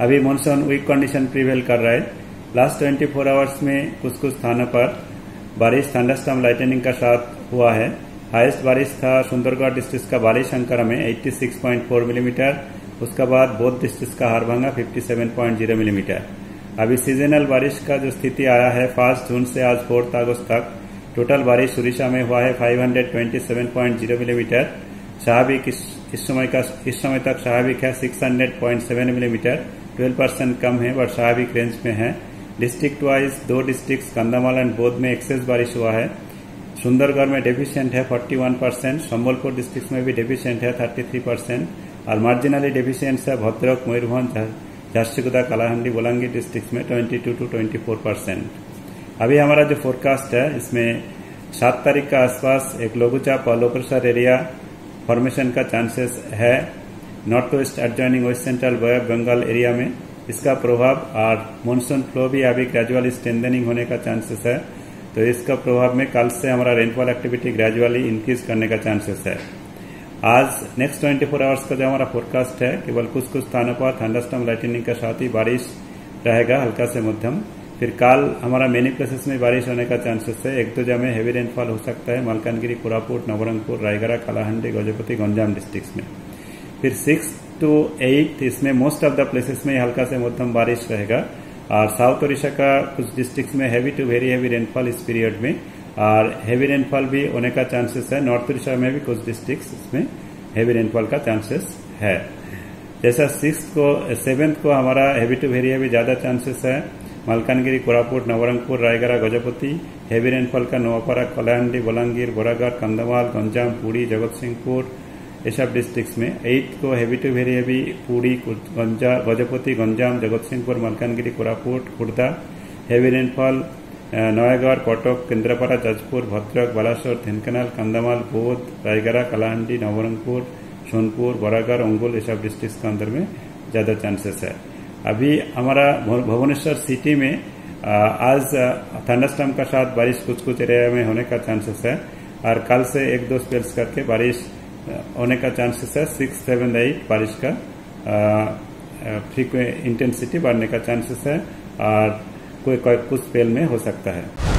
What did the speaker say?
अभी monsoon week condition prevail कर रहा है। लास्ट 24 फोर आवर्स में कुछ कुछ स्थानों पर बारिश थंडरस्टॉर्म लाइटनिंग का साथ हुआ है। हाईएस्ट बारिश था सुंदरगढ़ डिस्ट्रिक्ट का बारिश शंकर में 86.4 मिलीमीटर उसके बाद बौद्ध डिस्ट्रिक्ट का हारभंगा 57.0 मिलीमीटर अभी सीजनल बारिश का जो स्थिति आया है फ़र्स्ट जून से आज फोर्थ अगस्त तक टोटल बारिश उड़ीसा में हुआ है 527.0 मिलीमीटर स्वाभाविक इस समय का, इस समय तक स्वाभाविक है 600.7 मिलीमीटर 12 परसेंट कम है बट स्वाभाविक रेंज में है। डिस्ट्रिक्ट वाइज दो डिस्ट्रिक्ट कंधामाल एंड बोध में एक्सेस बारिश हुआ है। सुंदरगढ़ में डेफिशिएंट है 41 परसेंट, संबलपुर डिस्ट्रिक्ट में भी डेफिशिएंट है 33 परसेंट, और मार्जिनली डेफिशिएंट है भद्रक, मयूरभंज झारसीगुदा, कलाहंडी बोलांगी डिस्ट्रिक्ट में 22 टू 24 परसेंट। अभी हमारा जो फोरकास्ट है, इसमें सात तारीख का आसपास एक लघुचाप और लो प्रेशर एरिया फॉर्मेशन का चांसेस है। North west adjoining west central Bengal area में। इसका प्रभाव और मानसून फ्लो भी अभी ग्रेजुअली स्ट्रेंथनिंग होने का चांसेस है। तो इसका प्रभाव में कल से हमारा रेनफॉल एक्टिविटी ग्रेजुअली इंक्रीज करने का चांसेस है। आज नेक्स्ट 24 फोर आवर्स का जो हमारा फोरकास्ट है, केवल कुछ कुछ स्थानों पर थंडरस्टॉर्म लाइटनिंग के साथ ही बारिश रहेगा, हल्का से मध्यम। फिर कल हमारा मेनी प्लेसेस में बारिश होने का चांसेस है। एक दो जगह हेवी रेनफॉल हो सकता है, मलकानगिरी, कोरापुट नवरंगपुर रायगढ़, कालाहंडी, गजपति, गंजाम डिस्ट्रिक्ट में। फिर सिक्स टू एट इसमें मोस्ट ऑफ़ द प्लेसेस में हल्का से मध्यम बारिश रहेगा। और साउथ ओडिशा का कुछ डिस्ट्रिक्ट में heavy to very heavy rainfall इस पीरियड में। और हैवी रेनफॉल भी होने का चांसेस है। नॉर्थ ओडिशा में भी कुछ डिस्ट्रिक्ट इसमें हैवी रेनफॉल का चांसेस है। जैसा सिक्स को सेवेंथ को हमारा हैवी टू वेरी हैवी ज़्यादा चांसेस है। मलकानगिरी, कोरापुट, नवरंगपुर, रायगढ़, गजपति हैवी रेनफॉल का नोआपारा कलाहंडी बलांगीर बोरागढ़ कंधमाल गंजाम, पुरी जगत सिंहपुर ये सब डिस्ट्रिक्ट में। एट को हैवी टू वेरी हैवी पूरी, गंजा, Gajapati, Ganjam Jagatsinghpur Malkangiri, Koraput, Khurda, heavy rainfall Nayagarh Cuttack Kendrapara Jajpur, Bhadrak, Balasore Dhenkanal Kandhamal Boudh Rayagada, Kalahandi, Nabarangpur, Sonpur, Bargarh अंगुल ये सब डिस्ट्रिक्ट के अंदर में ज़्यादा चांसेस है। अभी हमारा भुवनेश्वर सिटी में आज थंडरस्टॉर्म का साथ बारिश कुछ कुछ एरिया में होने का चांसेस है। और कल से एक दो स्पेल्स करके बारिश होने का चांसेस है सिक्स सेवन एट बारिश का। इंटेंसिटी बढ़ने का चांसेस है। और कोई कुछ स्पेल में हो सकता है।